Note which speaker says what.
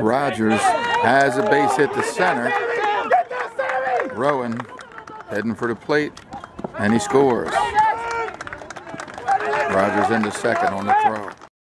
Speaker 1: Rogers has a base hit to center. Rowan heading for the plate, and he scores. Rogers into second on the throw.